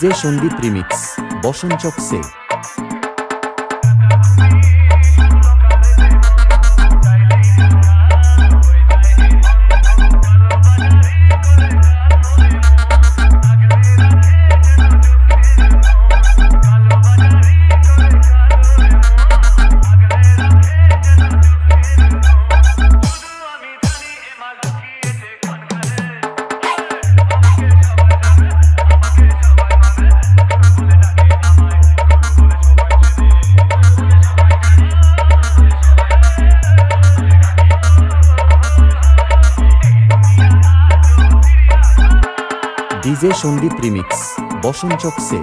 DJ Sandeep remix বসনচক সে DJ Sandeep remix বসনচক সে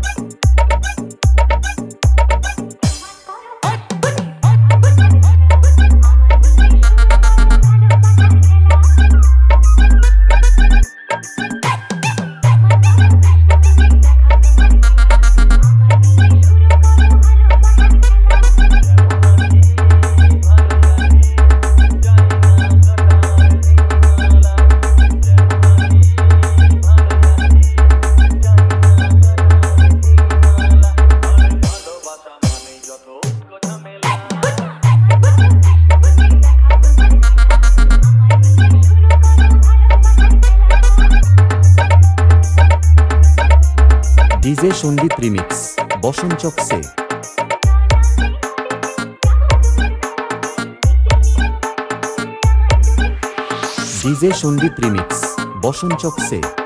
Thank you. DJ Sangeet remix বসনচক সে। ডিজে সংগীত রিমিক্স বসনচক সে।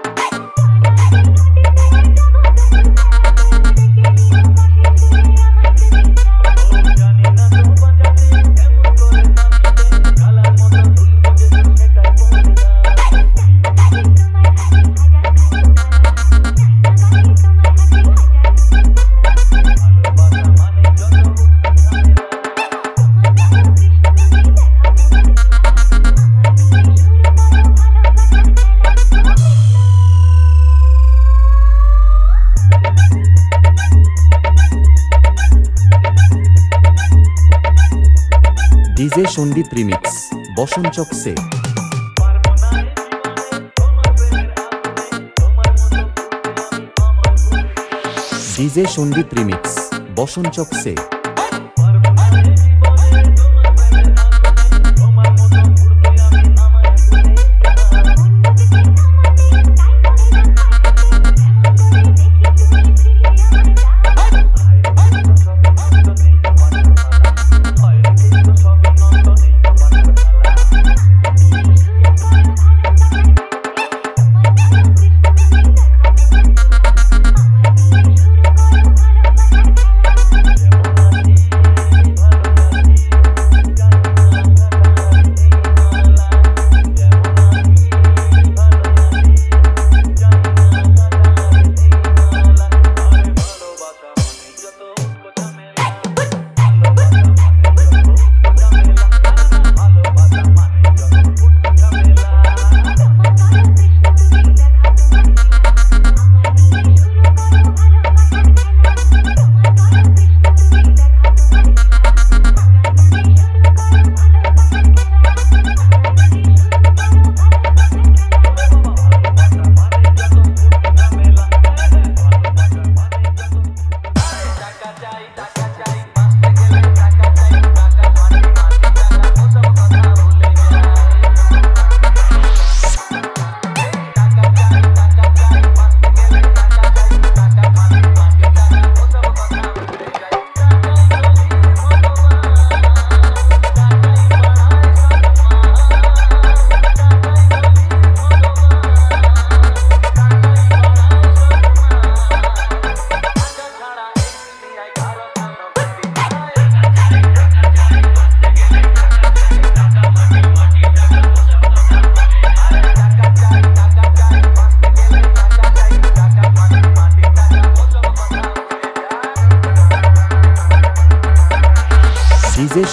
সন্দীপ রিমিক্স বসনচক সে। ডিজে সন্দীপ রিমিক্স বসনচক সে।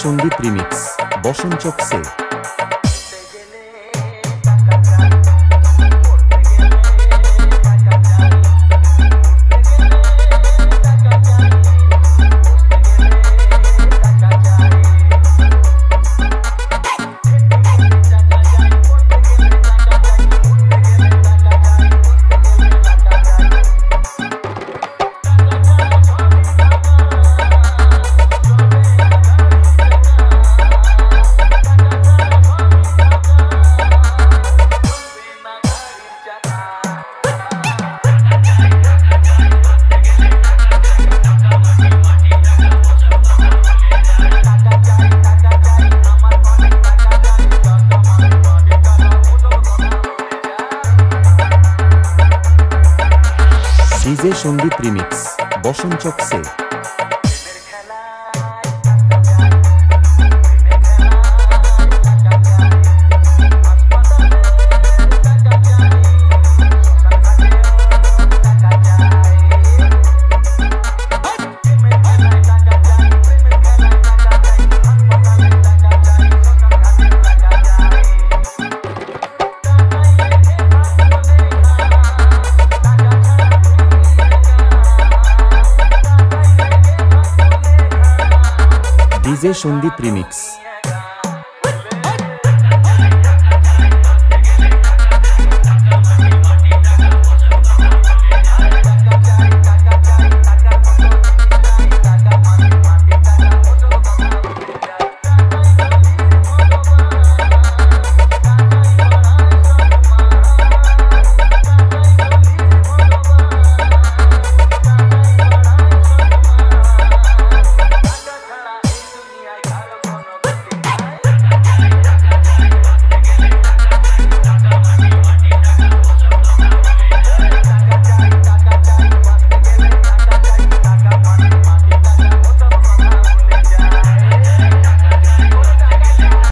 সন্দীপ রিমিক্স বসনচক সে ডিজে সংগীত রিমিক্স বসন সে ডিজে সন্দীপ রিমিক্স